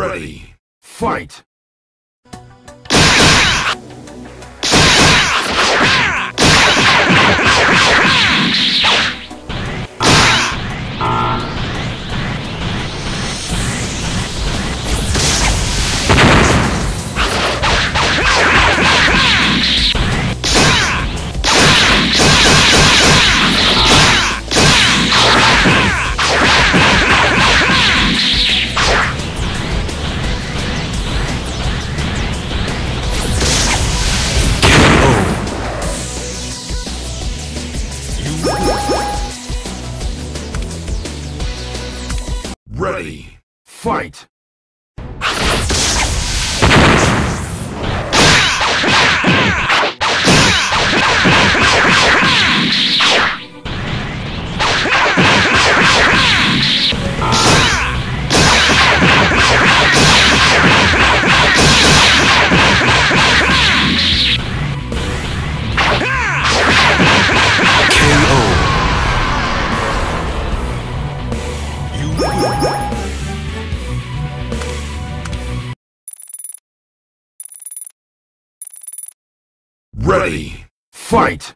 Ready, fight! Fight! Ready, fight!